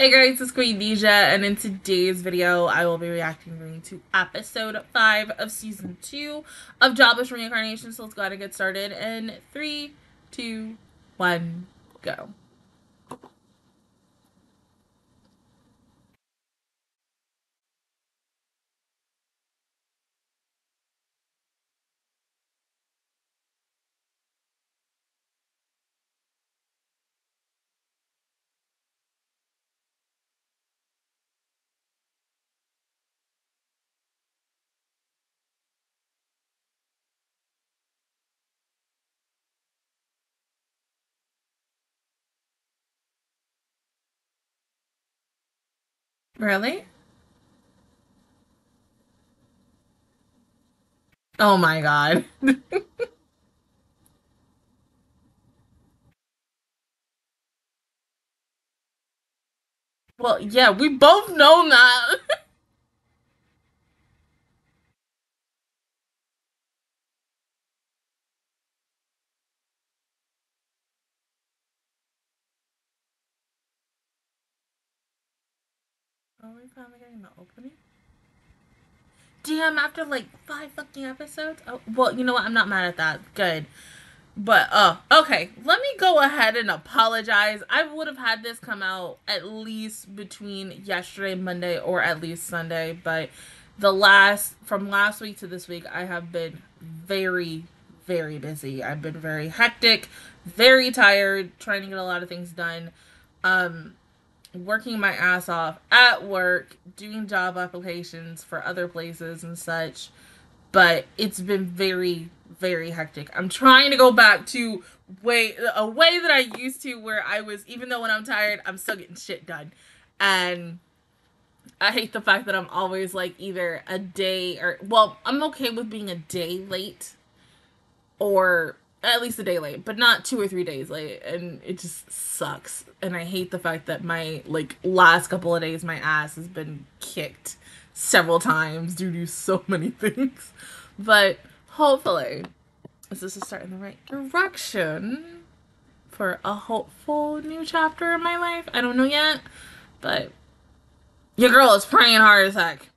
Hey guys, it's Queendija, and in today's video, I will be reacting to episode 5 of season 2 of Jobless Reincarnation. So let's go ahead and get started in 3, 2, 1, go. Really? Oh my god. well, yeah, we both know that. Are we finally getting the opening? Damn, after like five fucking episodes? Oh, well, you know what? I'm not mad at that. Good. But, uh, okay. Let me go ahead and apologize. I would have had this come out at least between yesterday, Monday, or at least Sunday. But the last, from last week to this week, I have been very, very busy. I've been very hectic, very tired, trying to get a lot of things done. Um, working my ass off at work, doing job applications for other places and such. But it's been very, very hectic. I'm trying to go back to way a way that I used to where I was even though when I'm tired, I'm still getting shit done. And I hate the fact that I'm always like either a day or well, I'm okay with being a day late or at least a day late, but not two or three days late. And it just sucks. And I hate the fact that my like last couple of days my ass has been kicked several times due to so many things. But hopefully this is a start in the right direction for a hopeful new chapter in my life. I don't know yet, but your girl is praying hard as heck.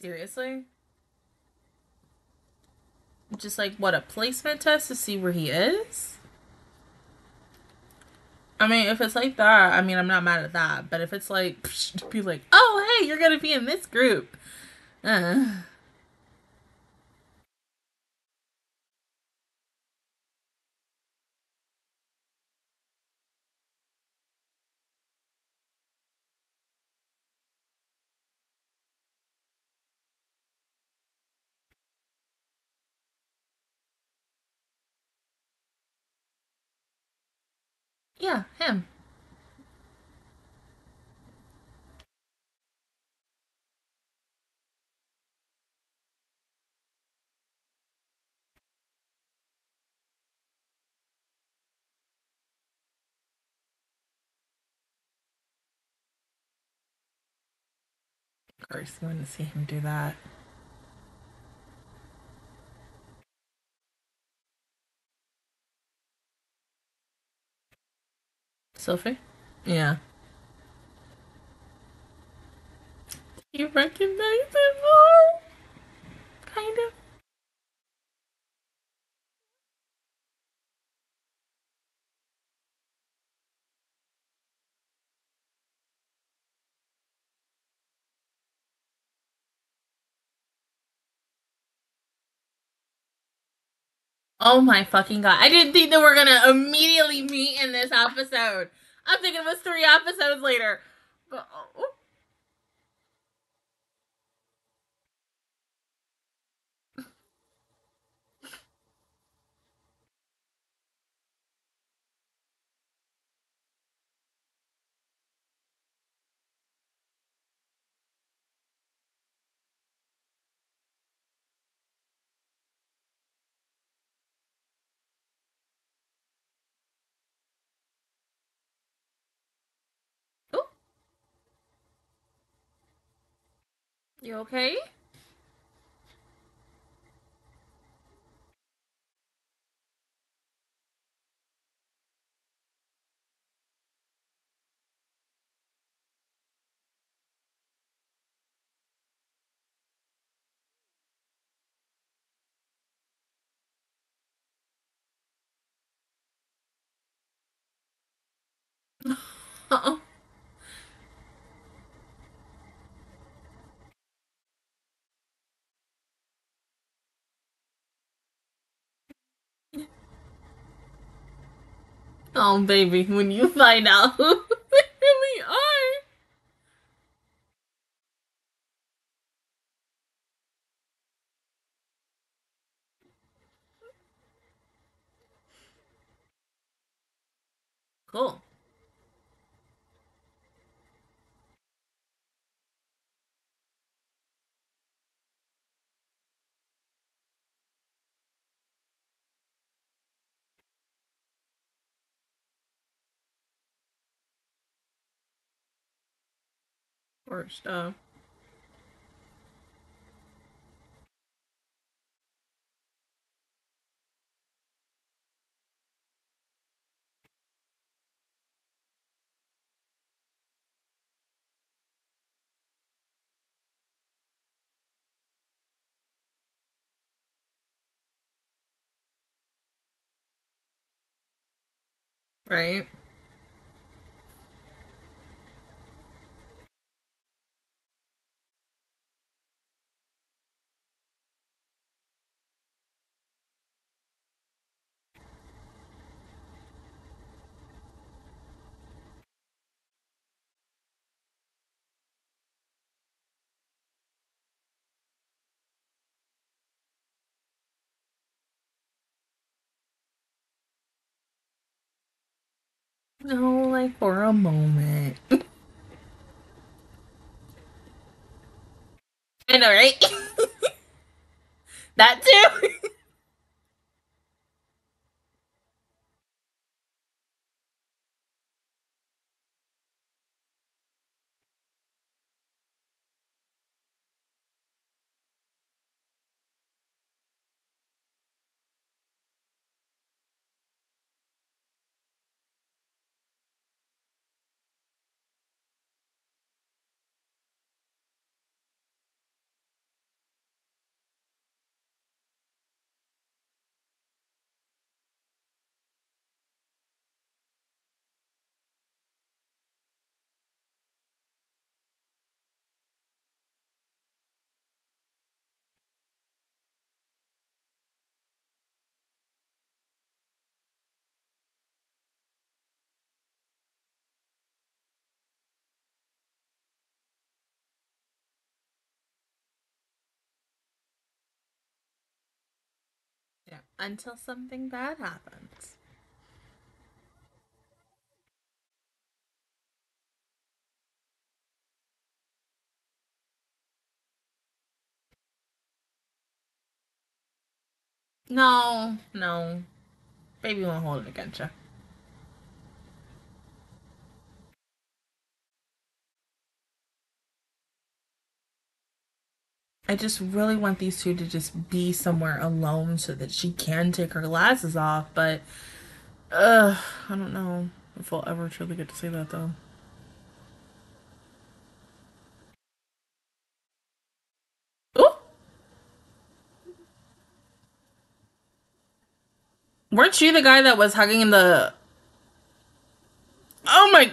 Seriously? Just like what a placement test to see where he is? I mean, if it's like that, I mean, I'm not mad at that. But if it's like, psh, be like, oh, hey, you're gonna be in this group. Uh. Yeah, him. Of course, you to see him do that. Sylphie? Yeah. You recognize it, him, Oh my fucking god. I didn't think that we're gonna immediately meet in this episode. I'm thinking it was three episodes later. But oh. oh. You okay? Uh-oh. Oh, baby, when you find out who they really are. Cool. Or stuff. Right? No, like for a moment. I know, right? that too. yeah. Until something bad happens. No, no. Baby won't hold it against you. I just really want these two to just be somewhere alone so that she can take her glasses off, but uh I don't know if we'll ever truly get to see that though. Oh, weren't you the guy that was hugging in the Oh my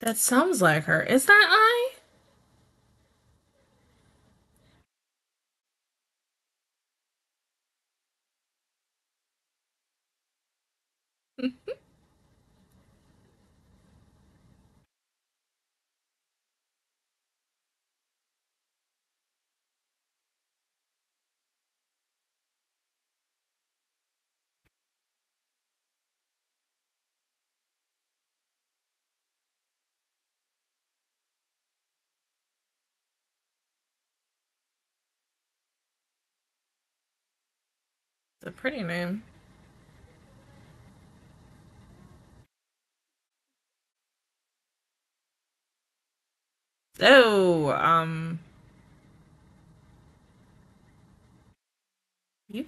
That sounds like her. Is that I? It's a pretty name. So, um, you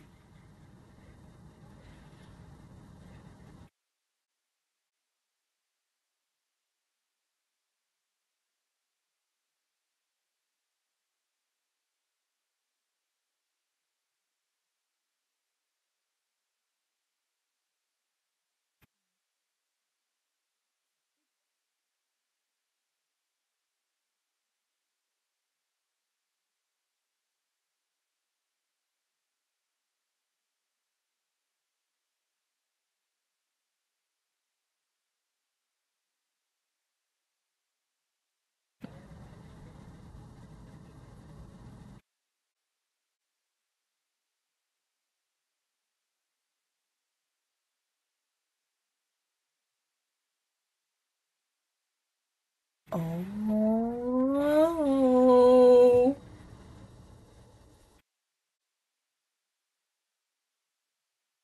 Oh.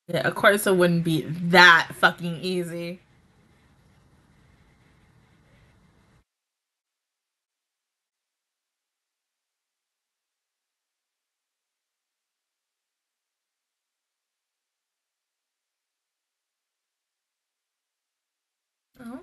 Yeah, of course it wouldn't be that fucking easy. Oh.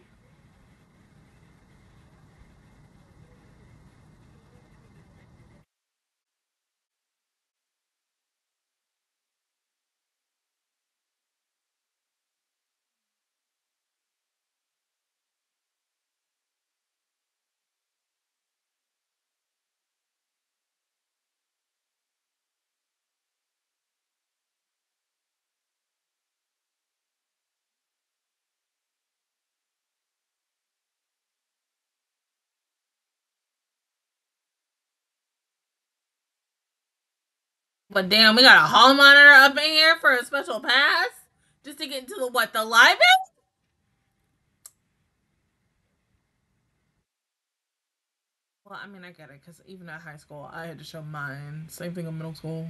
But damn, we got a hall monitor up in here for a special pass just to get into the what the live library. Well, I mean, I get it because even at high school, I had to show mine. Same thing in middle school.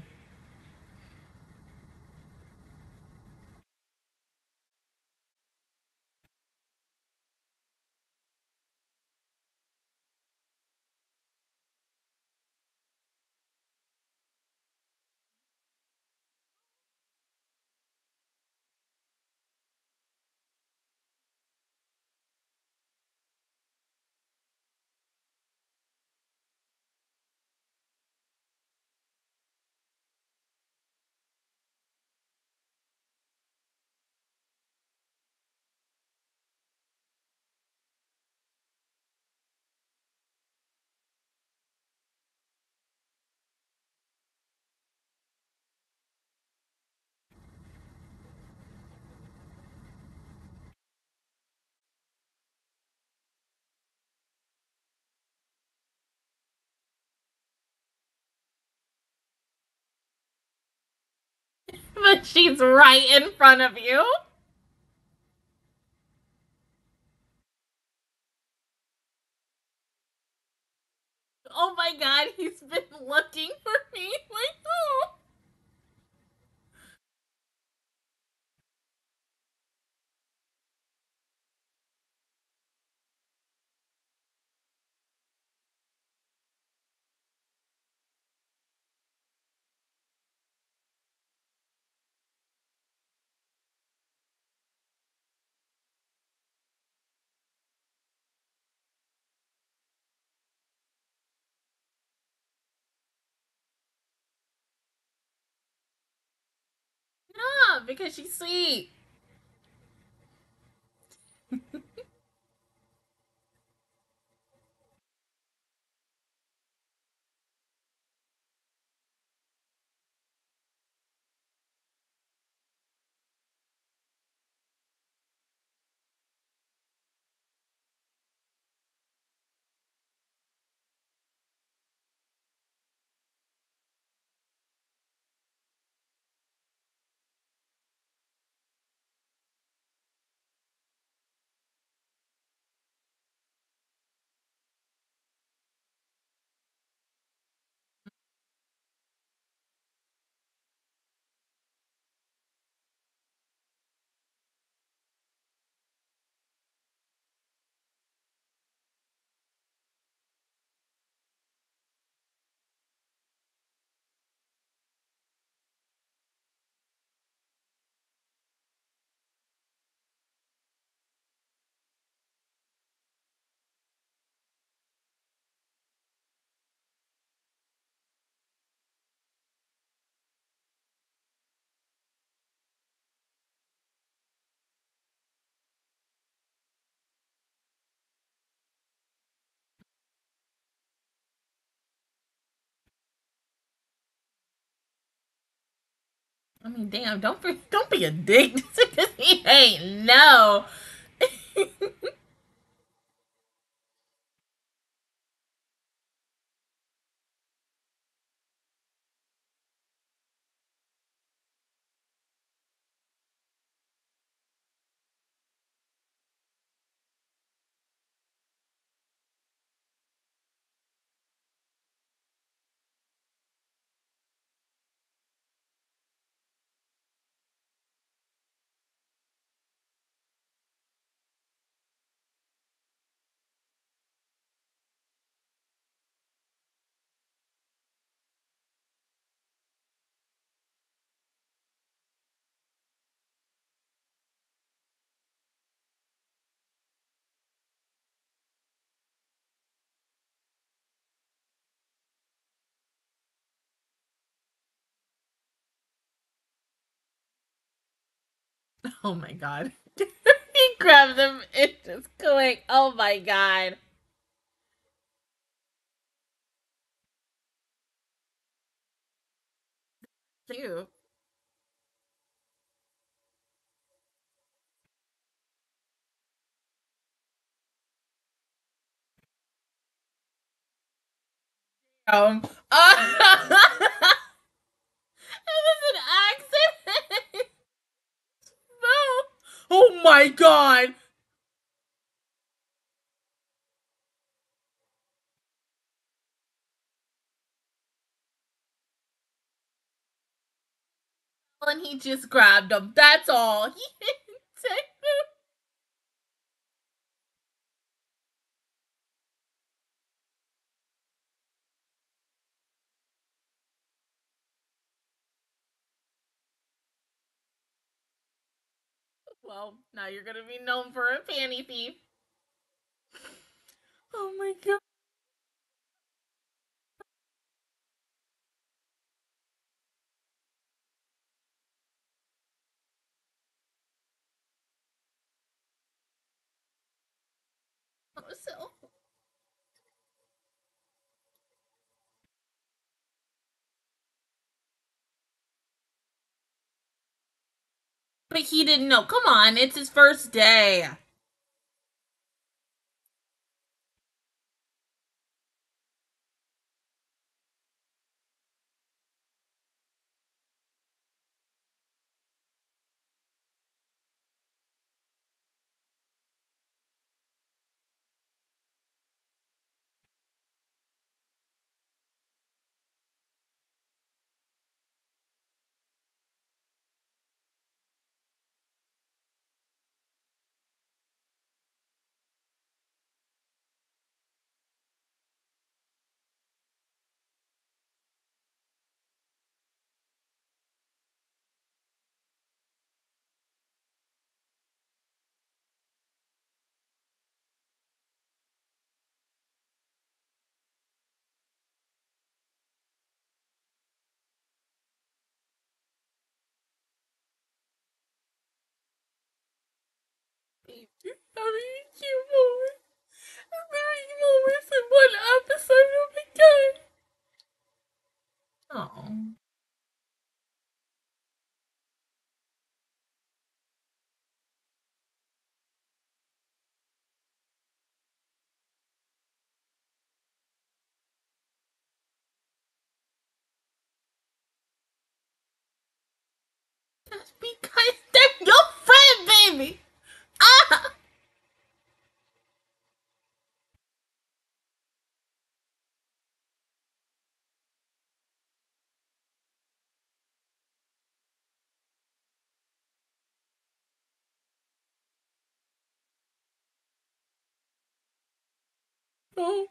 But she's right in front of you. Oh my god, he's been looking for me. Like, oh. not because she's sweet. I mean, damn, don't be, don't be a dick he ain't no. Oh my god. he grabbed him and just going, oh my god. Cute. Um, uh, it was an accident. no. Oh my god. And he just grabbed him. That's all. He didn't take him. Well, now you're gonna be known for a panty thief. Oh my god. Oh, so. But he didn't know. Come on, it's his first day. Having a cute moment. Three moments in one episode will be good. Oh. That's because they're your friend, baby. Ah.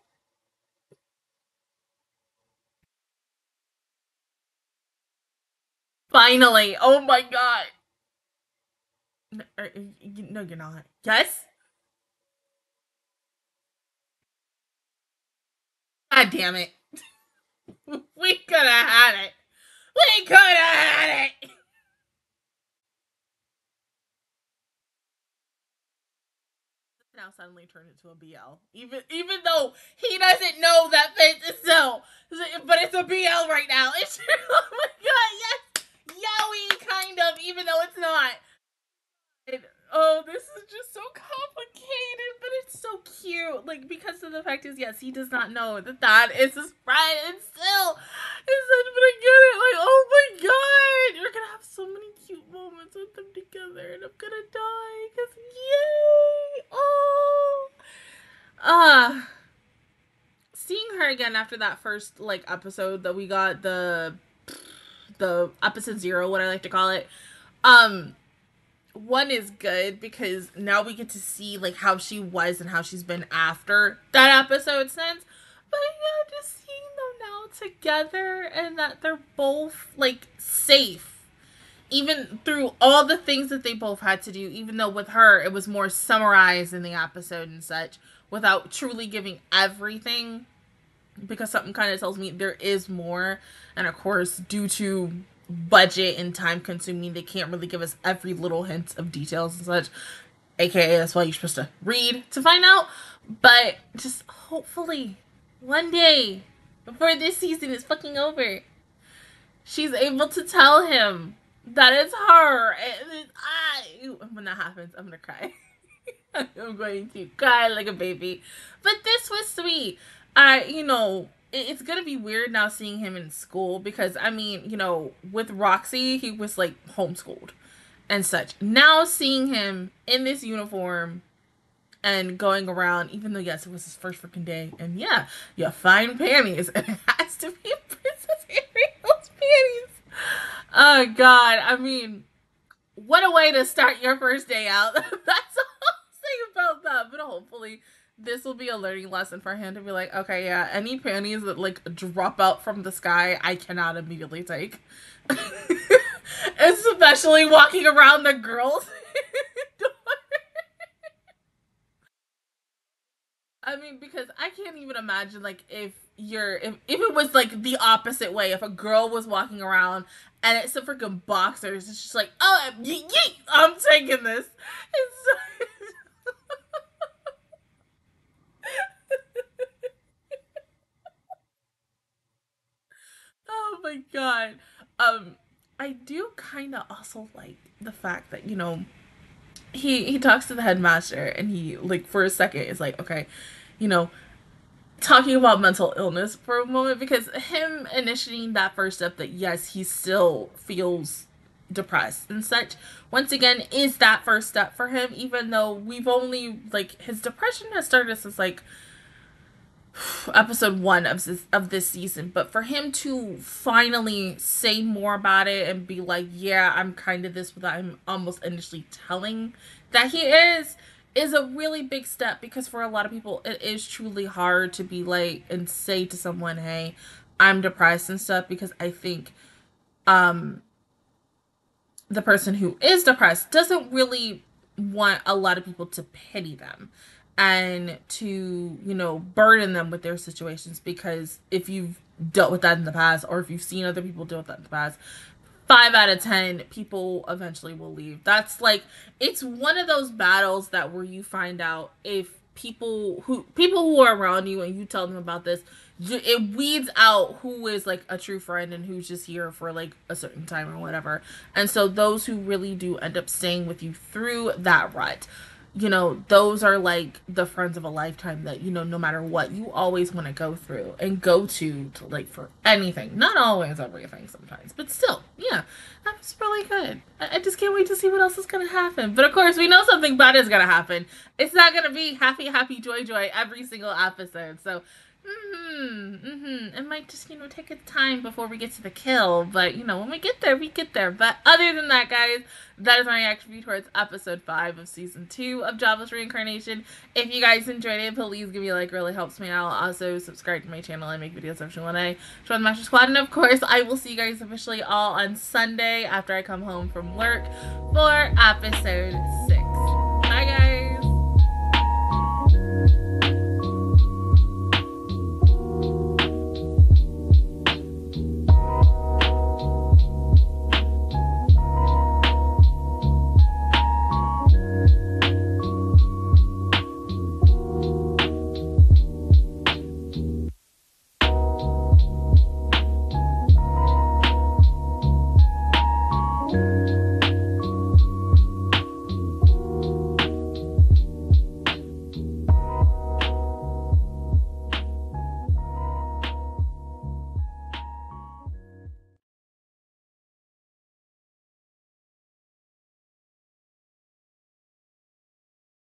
Finally. Oh my god. No, er, no, you're not. Yes? God damn it. we could have had it. We could have had it. Now suddenly turned into a BL. Even even though he doesn't know that face is so, but it's a BL right now. It's oh my god, yes, yaoi kind of, even though it's not. And, oh, this is just so complicated, but it's so cute. Like because of the fact is, yes, he does not know that that is his friend, and still, it's such. But I get it. Like, oh my god, you're gonna have so many cute moments with them together, and I'm gonna die. Cause yay! Oh. Uh, seeing her again after that first like episode that we got the the episode zero, what I like to call it. Um, one is good because now we get to see like how she was and how she's been after that episode since. But yeah, just seeing them now together and that they're both like safe. Even through all the things that they both had to do, even though with her it was more summarized in the episode and such, without truly giving everything. Because something kind of tells me there is more. And of course, due to budget and time consuming. They can't really give us every little hint of details and such. AKA, that's why you're supposed to read to find out. But just hopefully, one day, before this season is fucking over, she's able to tell him that it's her. And I, when that happens, I'm gonna cry. I'm going to cry like a baby. But this was sweet. I, you know, it's gonna be weird now seeing him in school because I mean, you know, with Roxy, he was like homeschooled and such. Now seeing him in this uniform and going around, even though yes, it was his first freaking day, and yeah, you find panties, and it has to be Princess Ariel's panties. Oh God, I mean, what a way to start your first day out. That's all I'm saying about that. But hopefully this will be a learning lesson for him to be like, okay, yeah, any panties that like drop out from the sky, I cannot immediately take. Especially walking around the girls. I mean, because I can't even imagine like if you're if, if it was like the opposite way, if a girl was walking around and it's a freaking boxers, it's just like, oh, yeet, I'm taking this. It's oh my god. Um, I do kind of also like the fact that you know he he talks to the headmaster and he like for a second is like okay, you know, talking about mental illness for a moment because him initiating that first step that yes he still feels depressed and such once again is that first step for him even though we've only like his depression has started since like episode one of this of this season. But for him to finally say more about it and be like yeah i'm kind of this without him almost initially telling that he is is a really big step because for a lot of people it is truly hard to be like and say to someone hey i'm depressed and stuff because i think um the person who is depressed doesn't really want a lot of people to pity them and to you know burden them with their situations because if you've dealt with that in the past or if you've seen other people deal with that in the past five out of ten people eventually will leave. That's like it's one of those battles that where you find out if people who people who are around you and you tell them about this it weeds out who is like a true friend and who's just here for like a certain time or whatever and so those who really do end up staying with you through that rut you know, those are like the friends of a lifetime that, you know, no matter what, you always want to go through and go to, to like for anything. Not always everything sometimes, but still, yeah, that was really good. I, I just can't wait to see what else is going to happen. But of course, we know something bad is going to happen. It's not going to be happy, happy, joy, joy every single episode. So Hmm. Hmm. It might just you know take a time before we get to the kill, but you know when we get there, we get there. But other than that, guys, that is my reaction towards episode five of season two of Jobless Reincarnation. If you guys enjoyed it, please give me a like. Really helps me out. Also, subscribe to my channel. I make videos I join the Master Squad, and of course, I will see you guys officially all on Sunday after I come home from work for episode.